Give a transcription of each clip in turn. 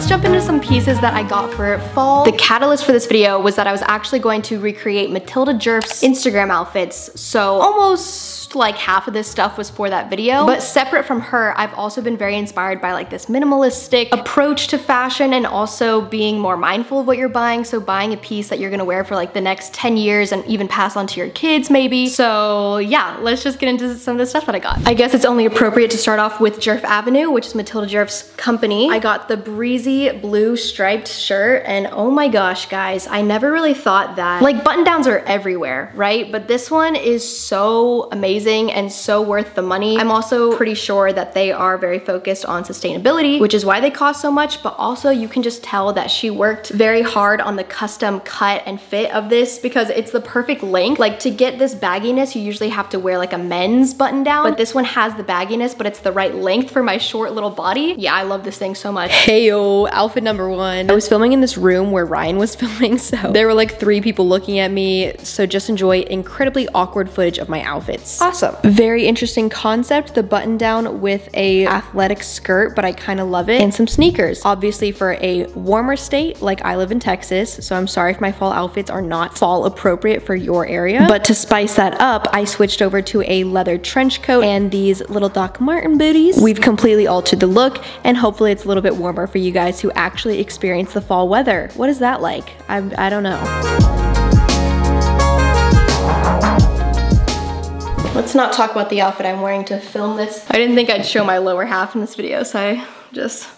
let's jump into some pieces that I got for fall. The catalyst for this video was that I was actually going to recreate Matilda Djerf's Instagram outfits. So almost like half of this stuff was for that video. But separate from her, I've also been very inspired by like this minimalistic approach to fashion and also being more mindful of what you're buying. So buying a piece that you're gonna wear for like the next 10 years and even pass on to your kids maybe. So yeah, let's just get into some of the stuff that I got. I guess it's only appropriate to start off with Djerf Avenue, which is Matilda Djerf's company. I got the breezy blue striped shirt and oh my gosh, guys, I never really thought that, like button downs are everywhere, right? But this one is so amazing and so worth the money. I'm also pretty sure that they are very focused on sustainability, which is why they cost so much, but also you can just tell that she worked very hard on the custom cut and fit of this because it's the perfect length. Like to get this bagginess, you usually have to wear like a men's button down, but this one has the bagginess, but it's the right length for my short little body. Yeah, I love this thing so much. Hey outfit number one. I was filming in this room where Ryan was filming, so there were like three people looking at me, so just enjoy incredibly awkward footage of my outfits. Awesome. Very interesting concept, the button down with a athletic skirt, but I kind of love it, and some sneakers. Obviously for a warmer state, like I live in Texas, so I'm sorry if my fall outfits are not fall appropriate for your area. But to spice that up, I switched over to a leather trench coat and these little Doc Martens booties. We've completely altered the look, and hopefully it's a little bit warmer for you guys who actually experience the fall weather. What is that like? I, I don't know. Let's not talk about the outfit I'm wearing to film this. I didn't think I'd show my lower half in this video, so I just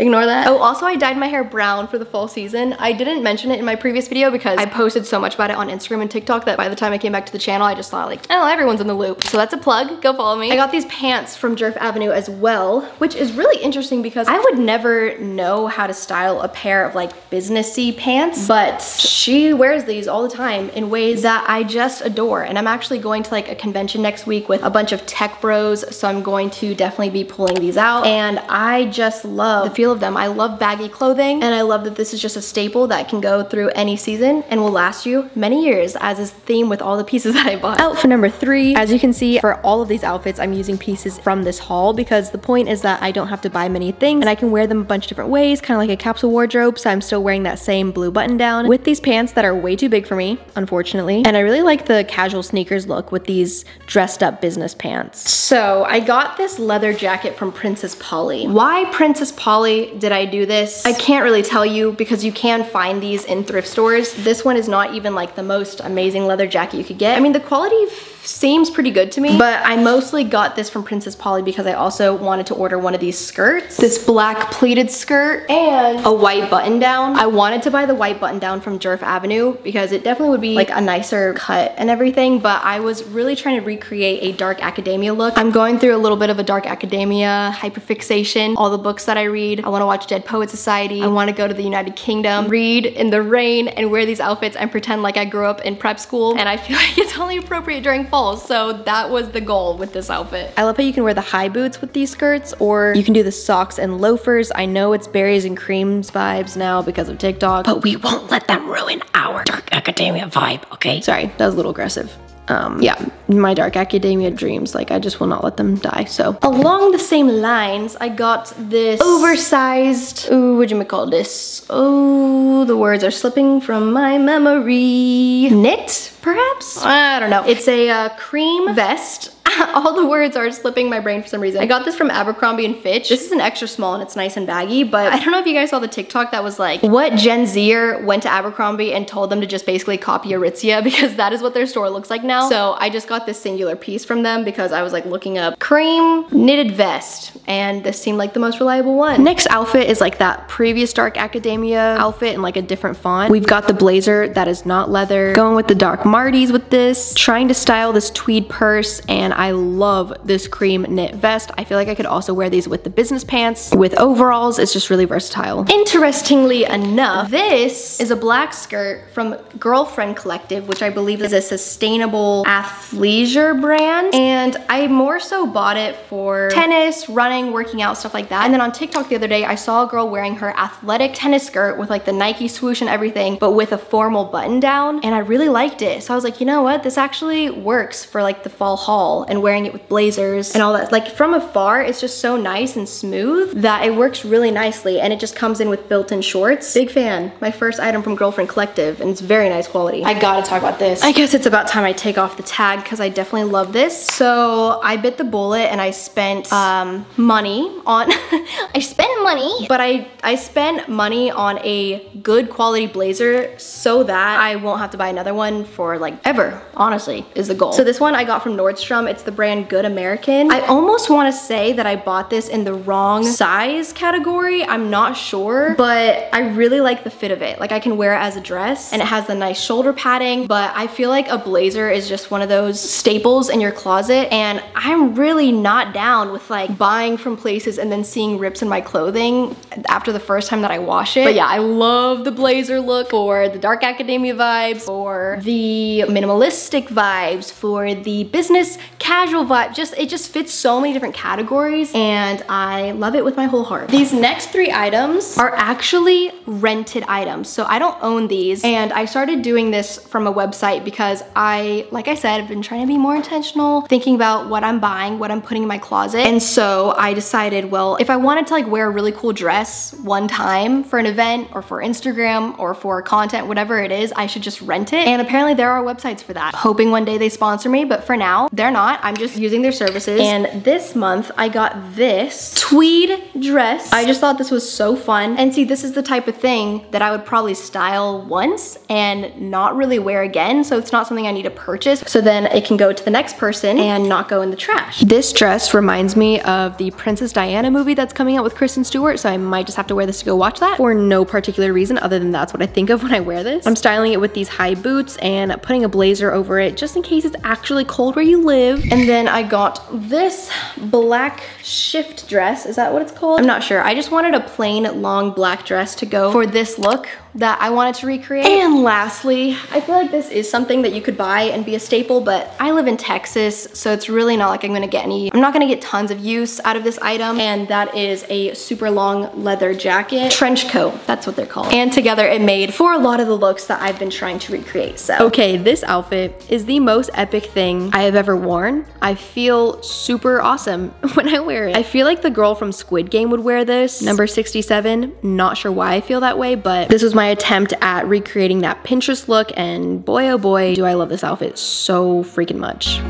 Ignore that. Oh, also I dyed my hair brown for the fall season. I didn't mention it in my previous video because I posted so much about it on Instagram and TikTok that by the time I came back to the channel, I just thought like, oh, everyone's in the loop. So that's a plug, go follow me. I got these pants from Djerf Avenue as well, which is really interesting because I would never know how to style a pair of like businessy pants, but she wears these all the time in ways that I just adore. And I'm actually going to like a convention next week with a bunch of tech bros. So I'm going to definitely be pulling these out. And I just love the of them. I love baggy clothing and I love that this is just a staple that can go through any season and will last you many years as is the theme with all the pieces that I bought. Outfit number three, as you can see for all of these outfits I'm using pieces from this haul because the point is that I don't have to buy many things and I can wear them a bunch of different ways kind of like a capsule wardrobe so I'm still wearing that same blue button down with these pants that are way too big for me unfortunately and I really like the casual sneakers look with these dressed up business pants. So I got this leather jacket from Princess Polly. Why Princess Polly did I do this? I can't really tell you because you can find these in thrift stores. This one is not even like the most amazing leather jacket you could get. I mean, the quality seems pretty good to me, but I mostly got this from Princess Polly because I also wanted to order one of these skirts. This black pleated skirt and a white button down. I wanted to buy the white button down from Djerf Avenue because it definitely would be like a nicer cut and everything, but I was really trying to recreate a dark academia look. I'm going through a little bit of a dark academia hyperfixation. All the books that I read, I wanna watch Dead Poet Society. I wanna go to the United Kingdom, read in the rain and wear these outfits and pretend like I grew up in prep school. And I feel like it's only appropriate during fall. So that was the goal with this outfit. I love how you can wear the high boots with these skirts or you can do the socks and loafers. I know it's berries and creams vibes now because of TikTok, but we won't let them ruin our dark academia vibe, okay? Sorry, that was a little aggressive um, yeah, my dark academia dreams, like I just will not let them die. So along the same lines, I got this oversized, ooh, what do you call this? Oh, the words are slipping from my memory. Knit, perhaps? I don't know. It's a uh, cream vest all the words are slipping my brain for some reason. I got this from Abercrombie and Fitch. This is an extra small and it's nice and baggy, but I don't know if you guys saw the TikTok that was like, what Gen Zer went to Abercrombie and told them to just basically copy Aritzia because that is what their store looks like now. So I just got this singular piece from them because I was like looking up cream knitted vest and this seemed like the most reliable one. Next outfit is like that previous dark academia outfit in like a different font. We've got the blazer that is not leather, going with the dark Martys with this, trying to style this tweed purse and I love this cream knit vest. I feel like I could also wear these with the business pants, with overalls. It's just really versatile. Interestingly enough, this is a black skirt from Girlfriend Collective, which I believe is a sustainable athleisure brand. And I more so bought it for tennis, running, working out, stuff like that. And then on TikTok the other day, I saw a girl wearing her athletic tennis skirt with like the Nike swoosh and everything, but with a formal button down. And I really liked it. So I was like, you know what? This actually works for like the fall haul and wearing it with blazers and all that. Like from afar, it's just so nice and smooth that it works really nicely and it just comes in with built-in shorts. Big fan. My first item from Girlfriend Collective and it's very nice quality. I gotta talk about this. I guess it's about time I take off the tag because I definitely love this. So I bit the bullet and I spent um, money on, I spent money, but I, I spent money on a good quality blazer so that I won't have to buy another one for like ever, honestly, is the goal. So this one I got from Nordstrom. It's the brand Good American. I almost want to say that I bought this in the wrong size category. I'm not sure, but I really like the fit of it. Like I can wear it as a dress and it has the nice shoulder padding, but I feel like a blazer is just one of those staples in your closet and I'm really not down with like buying from places and then seeing rips in my clothing after the first time that I wash it. But yeah, I love the blazer look for the dark academia vibes, for the minimalistic vibes, for the business casual vibe. Just It just fits so many different categories and I love it with my whole heart. These next three items are actually rented items. So I don't own these and I started doing this from a website because I, like I said, I've been trying to be more intentional, thinking about what I'm buying, what I'm putting in my closet. And so I decided, well, if I wanted to like wear a really cool dress one time for an event or for Instagram or for content, whatever it is, I should just rent it. And apparently there are websites for that. Hoping one day they sponsor me, but for now, they're not. I'm just using their services. And this month I got this tweed dress. I just thought this was so fun. And see, this is the type of thing that I would probably style once and not really wear again. So it's not something I need to purchase. So then it can go to the next person and not go in the trash. This dress reminds me of the Princess Diana movie that's coming out with Kristen Stewart. So I might just have to wear this to go watch that for no particular reason other than that's what I think of when I wear this. I'm styling it with these high boots and putting a blazer over it just in case it's actually cold where you live. And then I got this black shift dress. Is that what it's called? I'm not sure. I just wanted a plain long black dress to go for this look that I wanted to recreate. And lastly, I feel like this is something that you could buy and be a staple, but I live in Texas, so it's really not like I'm gonna get any, I'm not gonna get tons of use out of this item, and that is a super long leather jacket. Trench coat, that's what they're called. And together it made for a lot of the looks that I've been trying to recreate, so. Okay, this outfit is the most epic thing I have ever worn. I feel super awesome when I wear it. I feel like the girl from Squid Game would wear this, number 67. Not sure why I feel that way, but this was my attempt at recreating that Pinterest look and boy oh boy do I love this outfit so freaking much.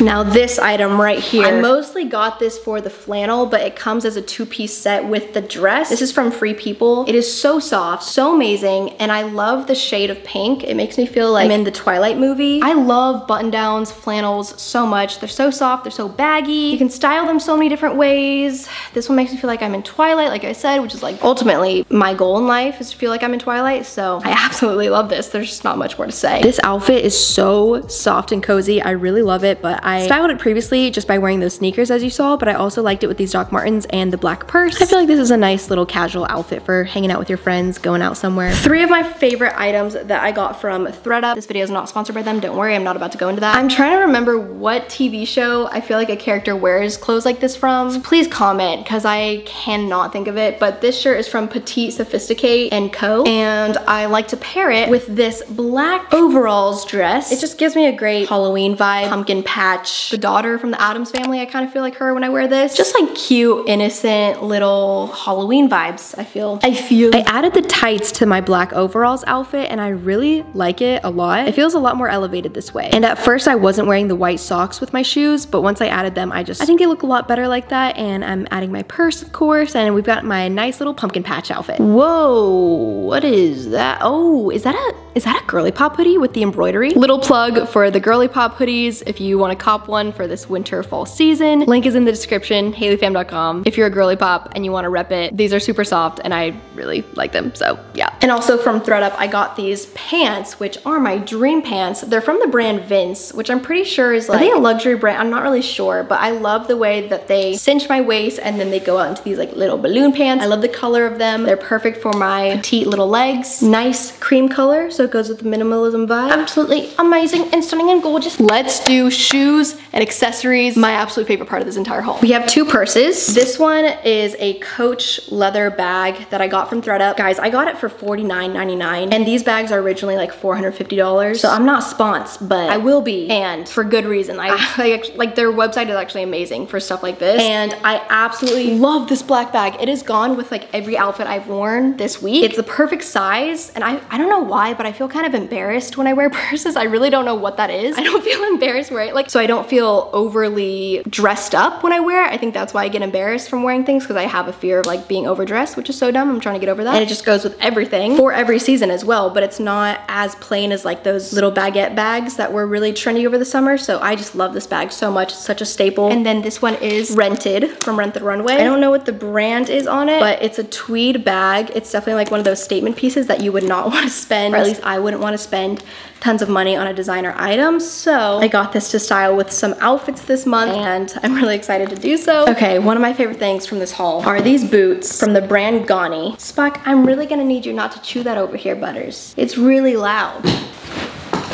Now this item right here, I mostly got this for the flannel, but it comes as a two-piece set with the dress. This is from Free People. It is so soft, so amazing, and I love the shade of pink. It makes me feel like I'm in the Twilight movie. I love button-downs, flannels so much. They're so soft, they're so baggy. You can style them so many different ways. This one makes me feel like I'm in Twilight, like I said, which is like ultimately my goal in life is to feel like I'm in Twilight, so I absolutely love this. There's just not much more to say. This outfit is so soft and cozy. I really love it, but I styled it previously just by wearing those sneakers as you saw, but I also liked it with these Doc Martens and the black purse. I feel like this is a nice little casual outfit for hanging out with your friends, going out somewhere. Three of my favorite items that I got from ThredUp. This video is not sponsored by them, don't worry, I'm not about to go into that. I'm trying to remember what TV show I feel like a character wears clothes like this from. So please comment, because I cannot think of it, but this shirt is from Petite Sophisticate and Co. And I like to pair it with this black overalls dress. It just gives me a great Halloween vibe, pumpkin patch match the daughter from the Addams family. I kind of feel like her when I wear this. Just like cute, innocent little Halloween vibes, I feel. I feel. I added the tights to my black overalls outfit and I really like it a lot. It feels a lot more elevated this way. And at first I wasn't wearing the white socks with my shoes, but once I added them, I just, I think they look a lot better like that. And I'm adding my purse, of course, and we've got my nice little pumpkin patch outfit. Whoa, what is that? Oh, is that a, is that a girly pop hoodie with the embroidery? Little plug for the girly pop hoodies if you want to cop one for this winter fall season. Link is in the description, haleypham.com. If you're a girly pop and you wanna rep it, these are super soft and I really like them, so yeah. And also from ThredUp, I got these pants, which are my dream pants. They're from the brand Vince, which I'm pretty sure is like, are they a luxury brand? I'm not really sure, but I love the way that they cinch my waist and then they go out into these like little balloon pants. I love the color of them. They're perfect for my petite little legs. Nice cream color, so so it goes with the minimalism vibe. Absolutely amazing and stunning and gorgeous. Let's do shoes and accessories. My absolute favorite part of this entire haul. We have two purses. This one is a Coach leather bag that I got from ThredUp. Guys, I got it for $49.99 and these bags are originally like $450. So I'm not sponsed, but I will be and for good reason. I, ah. I like their website is actually amazing for stuff like this and I absolutely love this black bag. It is gone with like every outfit I've worn this week. It's the perfect size and I, I don't know why, but I feel kind of embarrassed when I wear purses. I really don't know what that is. I don't feel embarrassed wearing like, so I don't feel overly dressed up when I wear it. I think that's why I get embarrassed from wearing things because I have a fear of like being overdressed, which is so dumb. I'm trying to get over that. And it just goes with everything for every season as well, but it's not as plain as like those little baguette bags that were really trendy over the summer. So I just love this bag so much. It's such a staple. And then this one is rented from Rent the Runway. I don't know what the brand is on it, but it's a tweed bag. It's definitely like one of those statement pieces that you would not want to spend, or at least I wouldn't want to spend tons of money on a designer item. So I got this to style with some outfits this month and I'm really excited to do so. Okay, one of my favorite things from this haul are these boots from the brand Ganni. Spock, I'm really gonna need you not to chew that over here, Butters. It's really loud.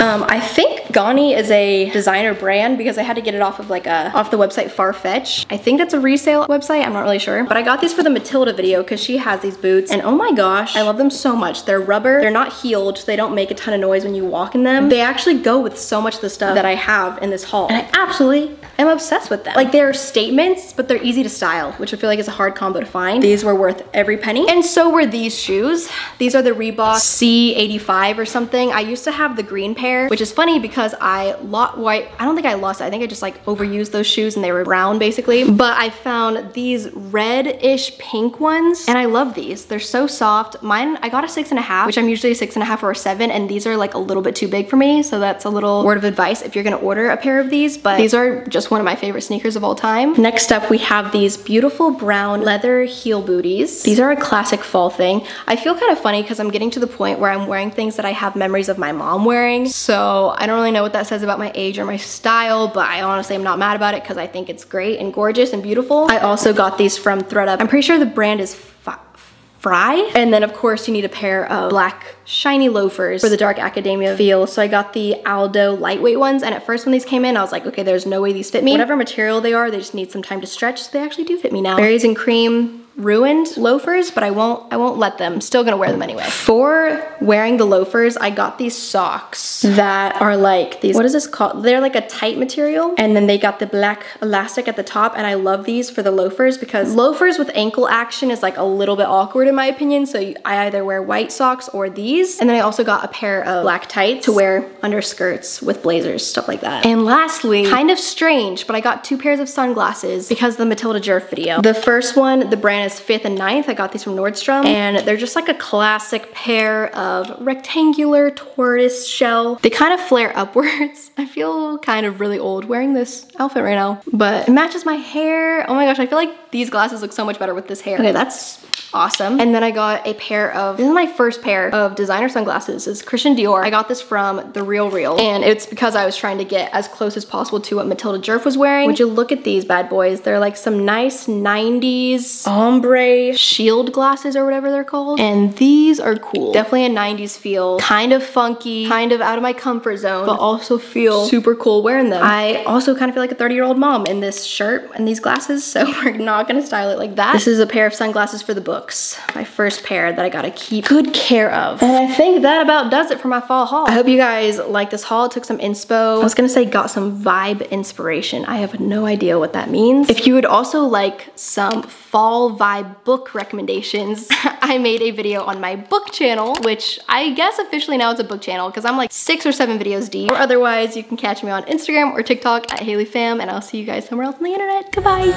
Um, I think Ganni is a designer brand because I had to get it off of like a, off the website Farfetch. I think that's a resale website, I'm not really sure. But I got these for the Matilda video because she has these boots and oh my gosh, I love them so much. They're rubber, they're not heeled, so they don't make a ton of noise when you walk in them. They actually go with so much of the stuff that I have in this haul. And I absolutely am obsessed with them. Like they're statements, but they're easy to style, which I feel like is a hard combo to find. These were worth every penny. And so were these shoes. These are the Reebok C85 or something. I used to have the green pair which is funny because I lost, white. I don't think I lost it. I think I just like overused those shoes and they were brown basically. But I found these red-ish pink ones and I love these. They're so soft. Mine, I got a six and a half, which I'm usually a six and a half or a seven and these are like a little bit too big for me. So that's a little word of advice if you're gonna order a pair of these, but these are just one of my favorite sneakers of all time. Next up, we have these beautiful brown leather heel booties. These are a classic fall thing. I feel kind of funny because I'm getting to the point where I'm wearing things that I have memories of my mom wearing. So I don't really know what that says about my age or my style, but I honestly am not mad about it because I think it's great and gorgeous and beautiful. I also got these from ThredUp. I'm pretty sure the brand is Frye. And then of course you need a pair of black shiny loafers for the dark academia feel. So I got the Aldo lightweight ones. And at first when these came in, I was like, okay, there's no way these fit me. Whatever material they are, they just need some time to stretch. So they actually do fit me now. Berries and cream, ruined loafers, but I won't I won't let them. Still gonna wear them anyway. For wearing the loafers, I got these socks that are like these, what is this called? They're like a tight material and then they got the black elastic at the top and I love these for the loafers because loafers with ankle action is like a little bit awkward in my opinion. So I either wear white socks or these. And then I also got a pair of black tights to wear under skirts with blazers, stuff like that. And lastly, kind of strange, but I got two pairs of sunglasses because the Matilda Djerf video. The first one, the brand fifth and ninth. I got these from Nordstrom and they're just like a classic pair of rectangular tortoise shell. They kind of flare upwards. I feel kind of really old wearing this outfit right now, but it matches my hair. Oh my gosh, I feel like these glasses look so much better with this hair. Okay, that's awesome. And then I got a pair of, this is my first pair of designer sunglasses. It's Christian Dior. I got this from The Real Real. And it's because I was trying to get as close as possible to what Matilda Djerf was wearing. Would you look at these bad boys? They're like some nice 90s ombre shield glasses or whatever they're called. And these are cool. Definitely a 90s feel. Kind of funky, kind of out of my comfort zone, but also feel super cool wearing them. I also kind of feel like a 30 year old mom in this shirt and these glasses. So we're not gonna style it like that. This is a pair of sunglasses for the book books. My first pair that I gotta keep good care of. And I think that about does it for my fall haul. I hope you guys like this haul. Took some inspo. I was gonna say got some vibe inspiration. I have no idea what that means. If you would also like some fall vibe book recommendations, I made a video on my book channel, which I guess officially now it's a book channel because I'm like six or seven videos deep. Or otherwise, you can catch me on Instagram or TikTok at Haley Pham, and I'll see you guys somewhere else on the internet. Goodbye.